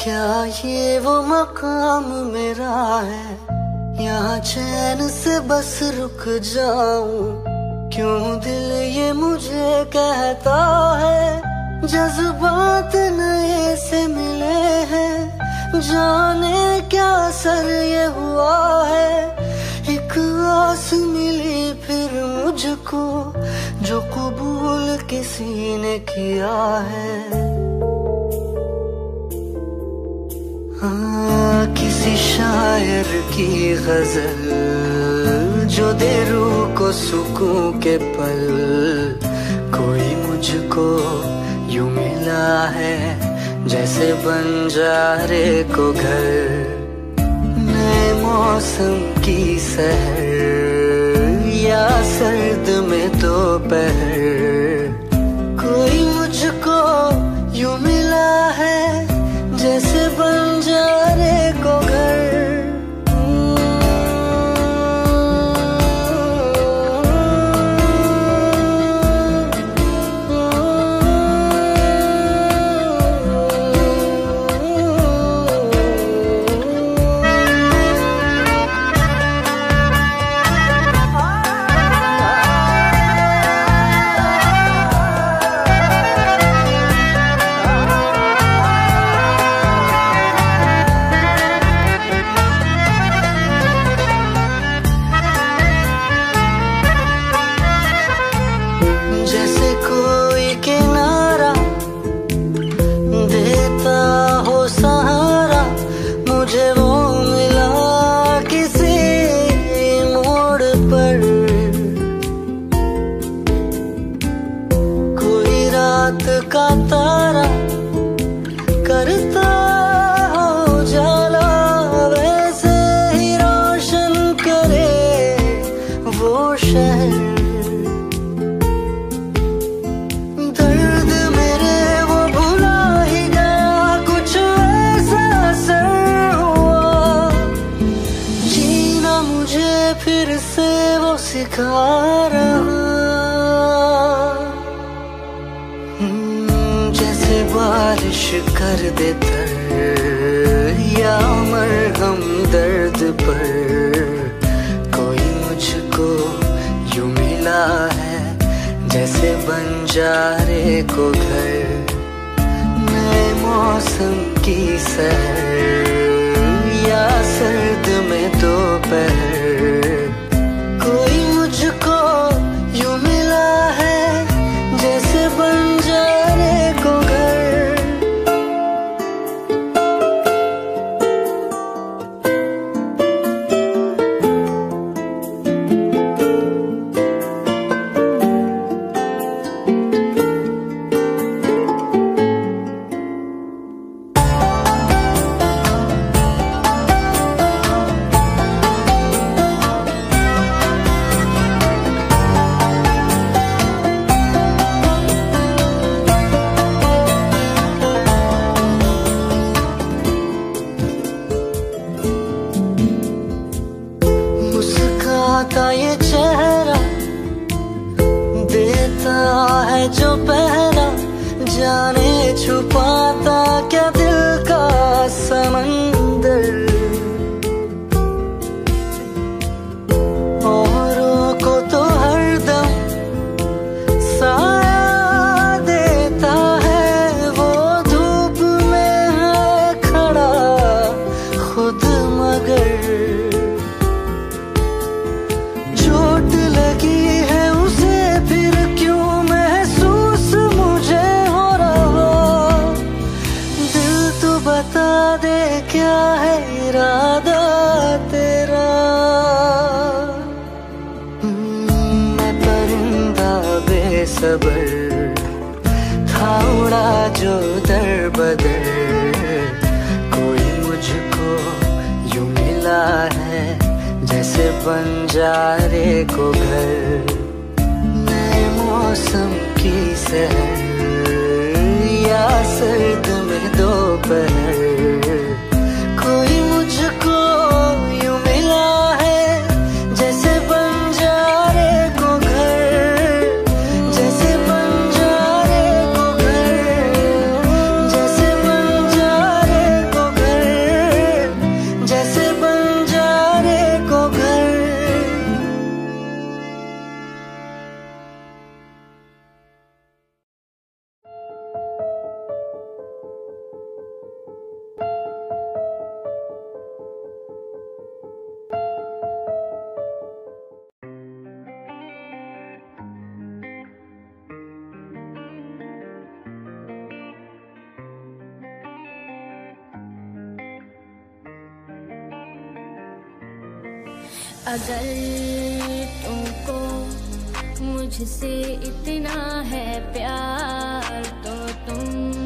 क्या ये वो मकाम मेरा है? यहाँ चैन से बस रुक जाऊँ। क्यों दिल ये मुझे कहता है? जज्बात नए से मिले हैं। जाने क्या सर ये हुआ है? एक आस मिली फिर मुझको, जो कबूल किसी ने किया है। हाँ किसी शायर की गज़ल जो दे रूह को सुकून के पल। कोई मुझको यू मिला है जैसे बन बंजारे को घर। नए मौसम की सहर या सर्द में दोपहर। सिखा रहा। हम्म, जैसे बारिश कर दे तर या मरहम दर्द पर। कोई मुझको यू मिला है जैसे बंजारे को घर। नए मौसम की सहर जो पहला जाने छुपाता बंजारे को घर नए मौसम की सहर या सर्द में दोपहर। अगर तुमको मुझसे इतना है प्यार तो तुम